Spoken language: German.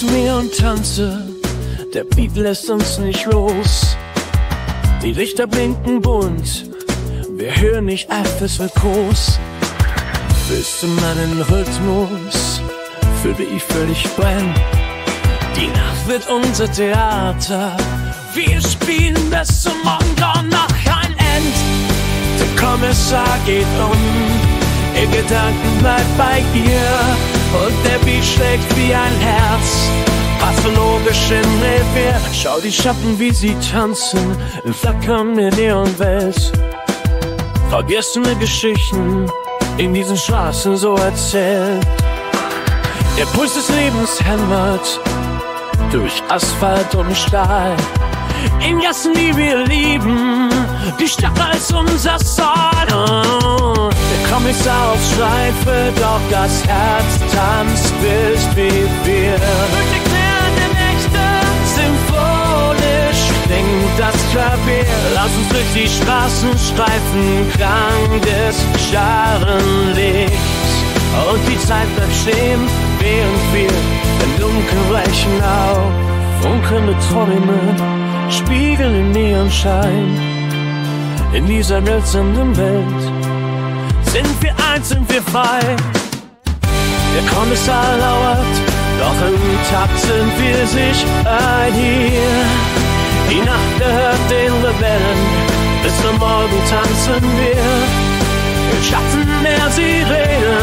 Mit mir und tanze, der Beat lässt uns nicht los. Die Lichter blinken bunt, wir hören nicht auf, es wird groß. Fühlst du meinen Rhythmus, fühl wie ich völlig brenn. Die Nacht wird unser Theater, wir spielen bis zum Morgen, komm noch kein End. Der Kommissar geht um, in Gedanken bleibt bei ihr und der Beat schlägt wie ein Herz. Pathologisch im Revier, schau die Schatten, wie sie tanzen, im Flackern der Neonwelt. Vergessene Geschichten in diesen Straßen so erzählt. Der Puls des Lebens hämmert durch Asphalt und Stahl. In Gassen, die wir lieben, die Stadt als unser Soll. Oh, der Kommissar auf Streife, doch das Herz tanzt bis wie wir. Durchquerte Nächte, symphonisch klingt das Klavier. Lass uns durch die Straßen streifen, krank des Scharenlichts. Und die Zeit bleibt stehen, während wir im Dunkeln brechen auf. Funkelnde Träume spiegeln im Neonschein. In dieser seltsamen Welt sind wir eins, sind wir frei. Der Kommissar lauert, doch im Takt sind wir sich ein hier. Die Nacht gehört den Rebellen, bis zum Morgen tanzen wir. Im Schatten der Sirenen